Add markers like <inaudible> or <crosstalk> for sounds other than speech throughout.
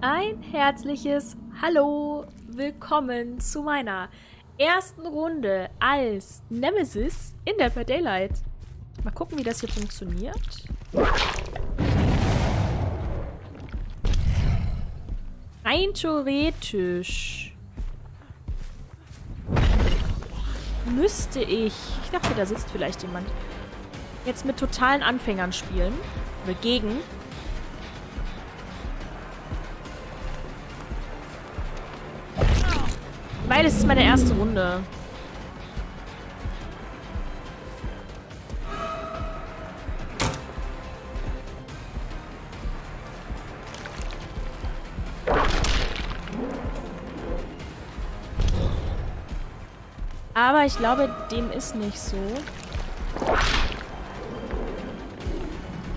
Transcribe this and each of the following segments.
Ein herzliches Hallo, willkommen zu meiner ersten Runde als Nemesis in Dead by Daylight. Mal gucken, wie das hier funktioniert. Rein theoretisch müsste ich, ich dachte, da sitzt vielleicht jemand, jetzt mit totalen Anfängern spielen. Oder gegen. Weil es ist meine erste Runde. Aber ich glaube, dem ist nicht so.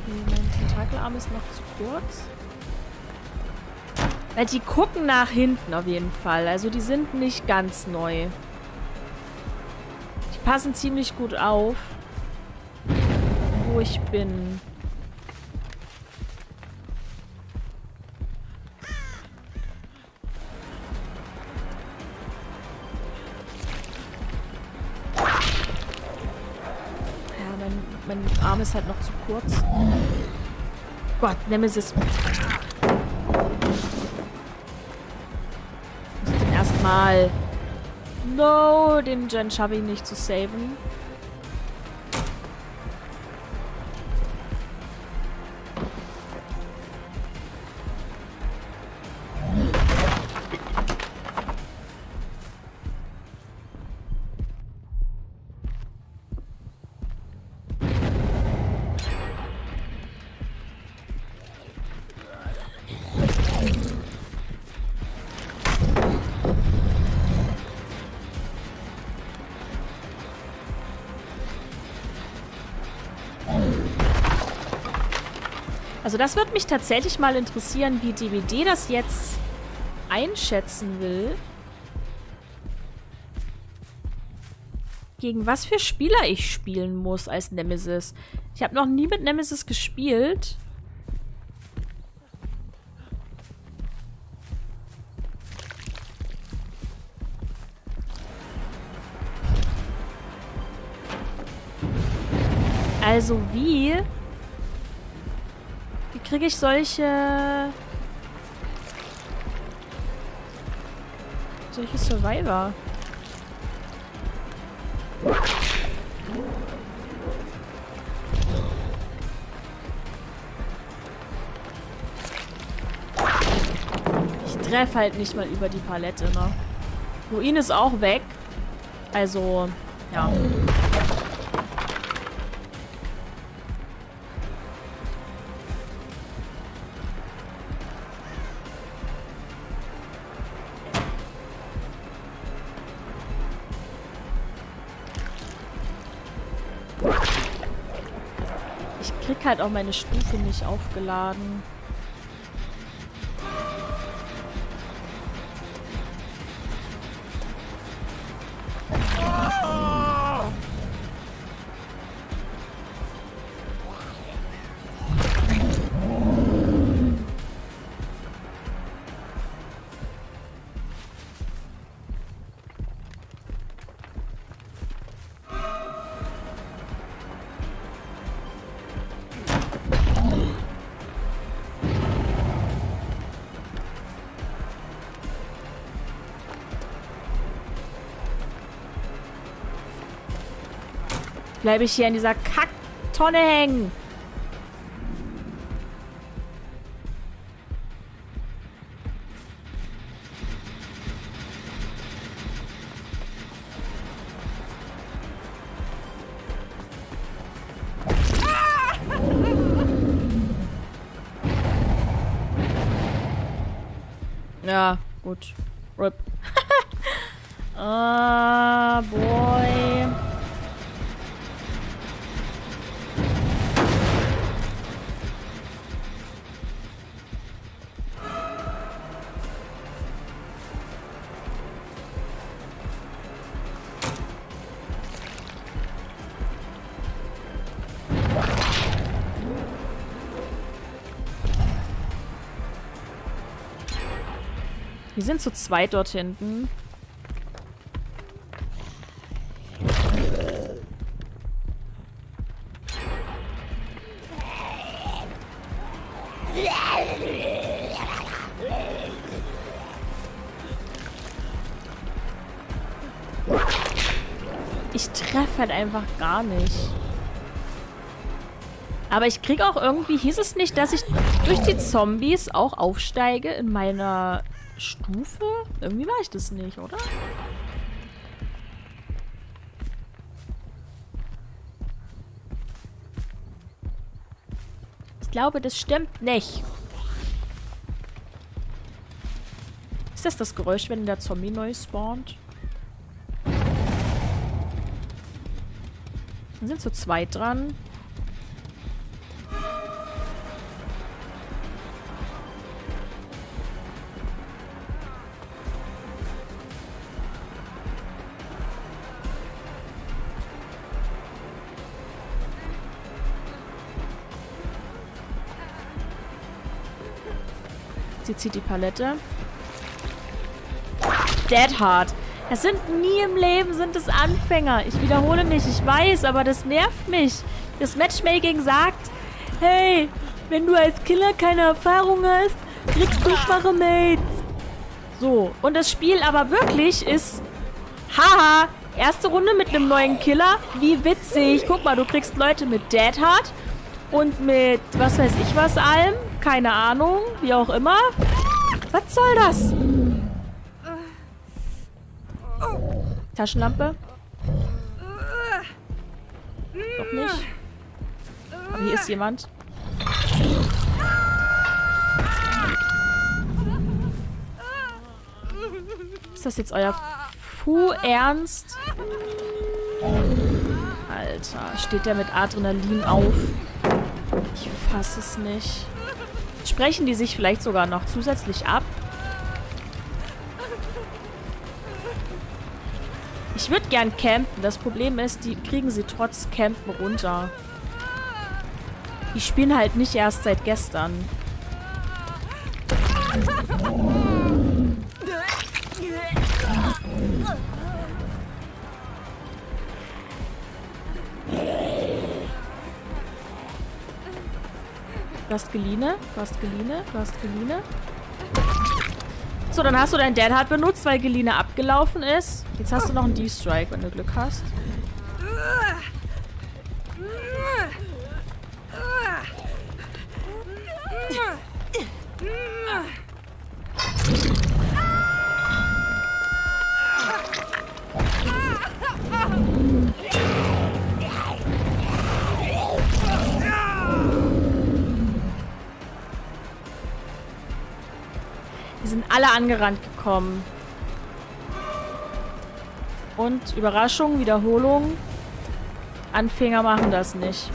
Mein Tentakelarm ist noch zu kurz. Weil die gucken nach hinten auf jeden Fall. Also die sind nicht ganz neu. Die passen ziemlich gut auf, wo ich bin. Ja, mein, Arm ist halt noch zu kurz. Gott, Nemesis. Mal. No, den Gen ich nicht zu saven. Also das wird mich tatsächlich mal interessieren, wie DVD das jetzt einschätzen will. Gegen was für Spieler ich spielen muss als Nemesis. Ich habe noch nie mit Nemesis gespielt. Also wie kriege ich solche... Solche Survivor? Ich treffe halt nicht mal über die Palette, ne? Ruin ist auch weg. Also, ja. Halt auch meine Stufe nicht aufgeladen. Bleibe ich hier in dieser Kacktonne hängen. Ja, gut. RIP. <laughs> ah, boy. Wir sind zu zweit dort hinten. Ich treffe halt einfach gar nicht. Aber ich kriege auch irgendwie... Hieß es nicht, dass ich durch die Zombies auch aufsteige in meiner Stufe? Irgendwie war ich das nicht, oder? Ich glaube, das stimmt nicht. Ist das das Geräusch, wenn der Zombie neu spawnt? Wir sind zu zweit dran. Sie zieht die Palette. Dead Hard. Es sind nie im Leben sind es Anfänger. Ich wiederhole mich, ich weiß, aber das nervt mich. Das Matchmaking sagt, hey, wenn du als Killer keine Erfahrung hast, kriegst du schwache Mates. So, und das Spiel aber wirklich ist, haha, erste Runde mit einem neuen Killer, wie witzig. Guck mal, du kriegst Leute mit Dead Hard und mit, was weiß ich was allem, keine Ahnung, wie auch immer. Was soll das? Taschenlampe? Doch nicht. Aber hier ist jemand. Ist das jetzt euer Fu Ernst? Alter, steht der mit Adrenalin auf? Ich fasse es nicht. Sprechen die sich vielleicht sogar noch zusätzlich ab? Ich würde gern campen. Das Problem ist, die kriegen sie trotz Campen runter. Die spielen halt nicht erst seit gestern. Du hast geliehen. So, dann hast du dein Dead Hard benutzt, weil Geline abgelaufen ist. Jetzt hast du noch einen D-Strike, wenn du Glück hast. Alle angerannt gekommen. Und Überraschung, Wiederholung. Anfänger machen das nicht.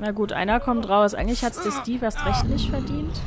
Na gut, einer kommt raus. Eigentlich hat es der Steve erst recht nicht verdient.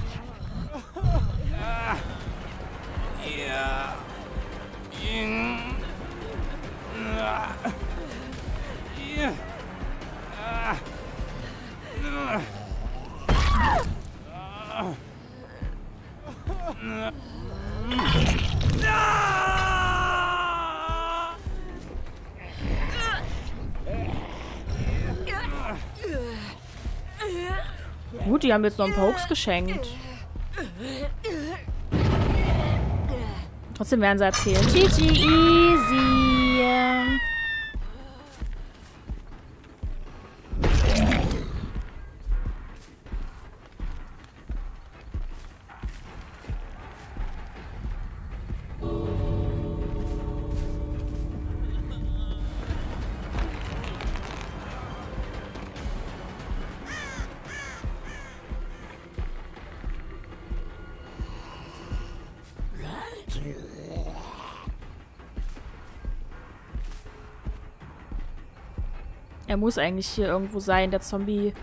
Die haben jetzt noch ein paar Hooks geschenkt. Trotzdem werden sie erzählen. GG, easy. Er muss eigentlich hier irgendwo sein, der Zombie.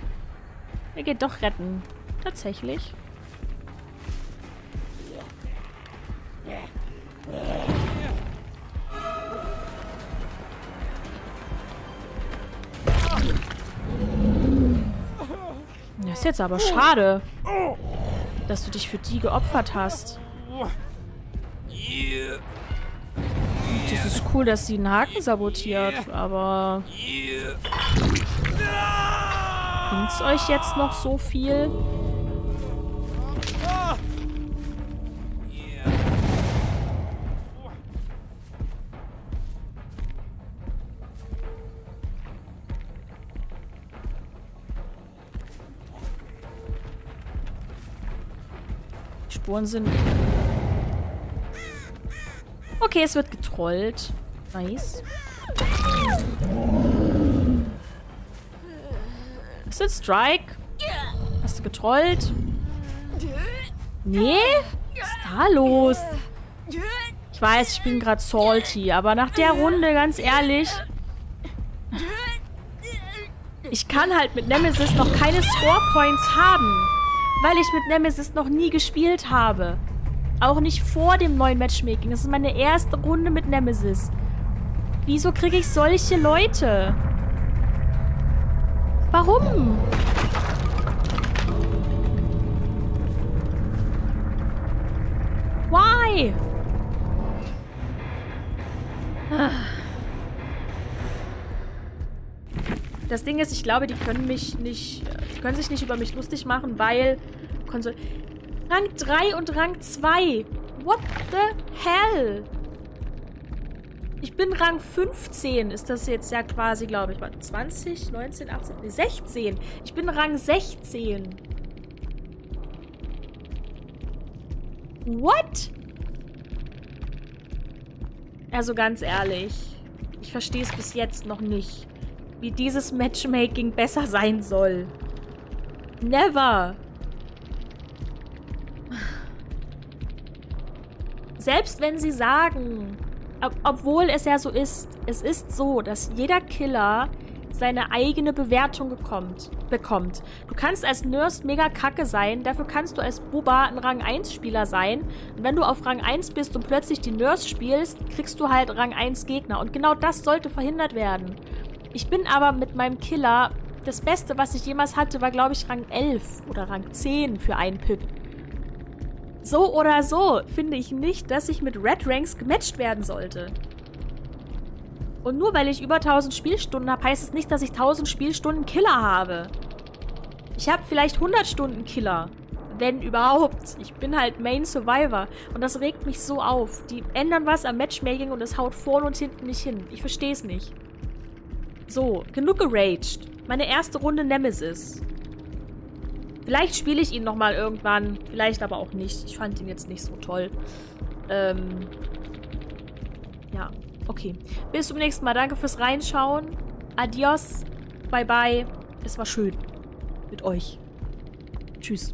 Er geht doch retten. Tatsächlich. Das ist jetzt aber schade, dass du dich für die geopfert hast. Das ist cool, dass sie einen Haken sabotiert, aber... Bringt's euch jetzt noch so viel? Die Spuren sind... Okay, es wird getrollt. Nice. Ist das Strike? Hast du getrollt? Nee? Was ist da los? Ich weiß, ich bin gerade salty, aber nach der Runde, ganz ehrlich... Ich kann halt mit Nemesis noch keine Score Points haben. Weil ich mit Nemesis noch nie gespielt habe. Auch nicht vor dem neuen Matchmaking. Das ist meine erste Runde mit Nemesis. Wieso kriege ich solche Leute? Warum? Why? Das Ding ist, ich glaube, die können mich nicht, die können sich nicht über mich lustig machen, weil Konsole Rang 3 und Rang 2. What the hell? Ich bin Rang 15, ist das jetzt ja quasi, glaube ich. Warte, 20, 19, 18, nee, 16. Ich bin Rang 16. What? Also ganz ehrlich, ich verstehe es bis jetzt noch nicht, wie dieses Matchmaking besser sein soll. Never. Selbst wenn sie sagen, ob, obwohl es ja so ist, es ist so, dass jeder Killer seine eigene Bewertung bekommt, bekommt. Du kannst als Nurse mega kacke sein, dafür kannst du als Buba ein Rang 1 Spieler sein. Und wenn du auf Rang 1 bist und plötzlich die Nurse spielst, kriegst du halt Rang 1 Gegner. Und genau das sollte verhindert werden. Ich bin aber mit meinem Killer, das Beste, was ich jemals hatte, war glaube ich Rang 11 oder Rang 10 für einen Pip. So oder so finde ich nicht, dass ich mit Red Ranks gematcht werden sollte. Und nur weil ich über 1000 Spielstunden habe, heißt es nicht, dass ich 1000 Spielstunden Killer habe. Ich habe vielleicht 100 Stunden Killer. Wenn überhaupt. Ich bin halt Main Survivor. Und das regt mich so auf. Die ändern was am Matchmaking und es haut vorne und hinten nicht hin. Ich verstehe es nicht. So, genug geraged. Meine erste Runde Nemesis. Vielleicht spiele ich ihn nochmal irgendwann. Vielleicht aber auch nicht. Ich fand ihn jetzt nicht so toll. Ähm. Ja, okay. Bis zum nächsten Mal. Danke fürs Reinschauen. Adios. Bye, bye. Es war schön. Mit euch. Tschüss.